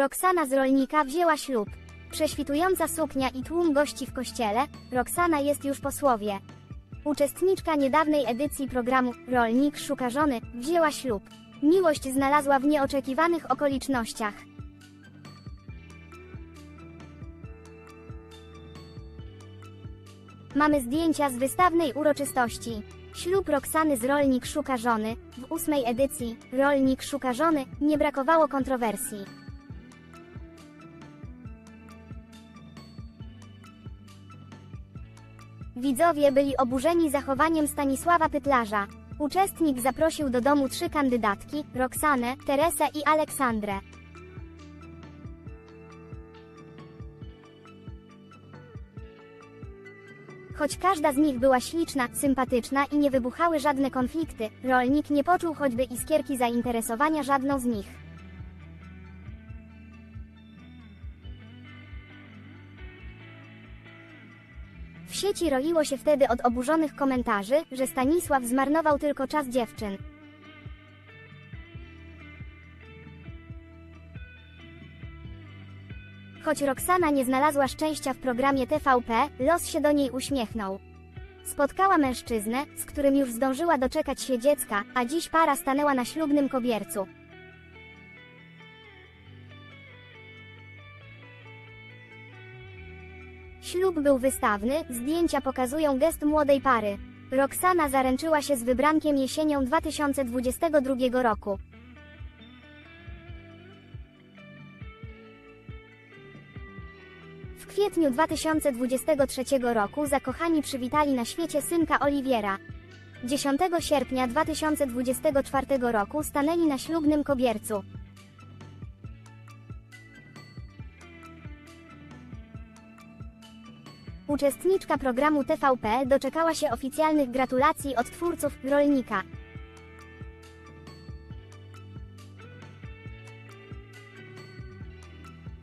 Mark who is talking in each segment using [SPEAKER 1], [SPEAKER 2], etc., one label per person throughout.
[SPEAKER 1] Roxana z rolnika wzięła ślub. Prześwitująca suknia i tłum gości w kościele, Roxana jest już po słowie. Uczestniczka niedawnej edycji programu Rolnik szuka żony wzięła ślub. Miłość znalazła w nieoczekiwanych okolicznościach. Mamy zdjęcia z wystawnej uroczystości. Ślub Roxany z Rolnik szuka żony. W ósmej edycji Rolnik szuka żony nie brakowało kontrowersji. Widzowie byli oburzeni zachowaniem Stanisława Pytlarza. Uczestnik zaprosił do domu trzy kandydatki, Roxanę, Teresę i Aleksandrę. Choć każda z nich była śliczna, sympatyczna i nie wybuchały żadne konflikty, rolnik nie poczuł choćby iskierki zainteresowania żadną z nich. Sieci roiło się wtedy od oburzonych komentarzy, że Stanisław zmarnował tylko czas dziewczyn. Choć Roxana nie znalazła szczęścia w programie TVP, los się do niej uśmiechnął. Spotkała mężczyznę, z którym już zdążyła doczekać się dziecka, a dziś para stanęła na ślubnym kobiercu. Ślub był wystawny, zdjęcia pokazują gest młodej pary. Roxana zaręczyła się z wybrankiem jesienią 2022 roku. W kwietniu 2023 roku zakochani przywitali na świecie synka Oliwiera. 10 sierpnia 2024 roku stanęli na ślubnym kobiercu. Uczestniczka programu TVP doczekała się oficjalnych gratulacji od twórców Rolnika.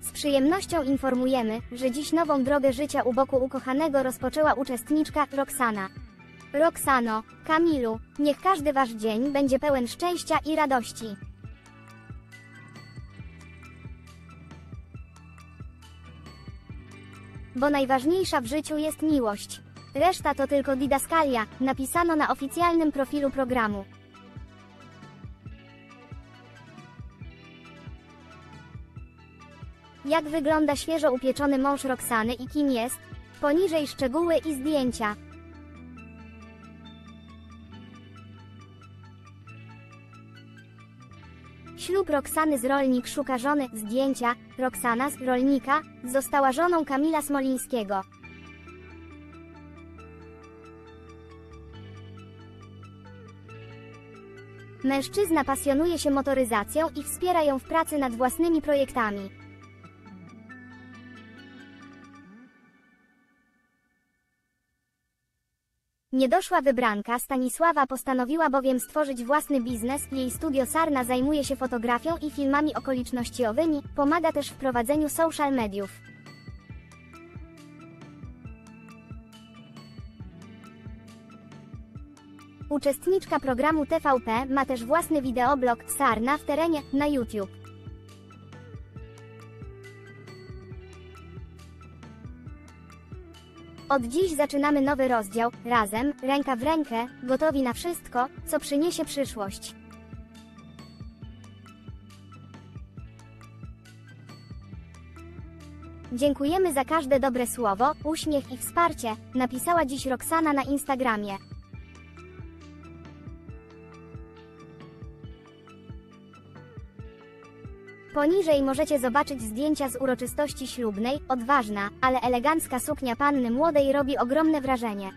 [SPEAKER 1] Z przyjemnością informujemy, że dziś nową drogę życia u boku ukochanego rozpoczęła uczestniczka Roxana. Roxano, Kamilu, niech każdy wasz dzień będzie pełen szczęścia i radości. Bo najważniejsza w życiu jest miłość. Reszta to tylko didaskalia, napisano na oficjalnym profilu programu. Jak wygląda świeżo upieczony mąż Roxany i kim jest? Poniżej szczegóły i zdjęcia. Ślub Roxany z Rolnik szuka żony, zdjęcia, Roxana z Rolnika, została żoną Kamila Smolińskiego. Mężczyzna pasjonuje się motoryzacją i wspiera ją w pracy nad własnymi projektami. Niedoszła wybranka Stanisława postanowiła bowiem stworzyć własny biznes. Jej studio Sarna zajmuje się fotografią i filmami okolicznościowymi, pomaga też w prowadzeniu social mediów. Uczestniczka programu TVP ma też własny wideoblog Sarna w terenie na YouTube. Od dziś zaczynamy nowy rozdział, razem, ręka w rękę, gotowi na wszystko, co przyniesie przyszłość. Dziękujemy za każde dobre słowo, uśmiech i wsparcie, napisała dziś Roxana na Instagramie. Poniżej możecie zobaczyć zdjęcia z uroczystości ślubnej, odważna, ale elegancka suknia panny młodej robi ogromne wrażenie.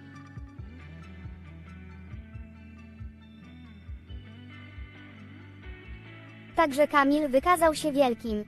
[SPEAKER 1] Także Kamil wykazał się wielkim,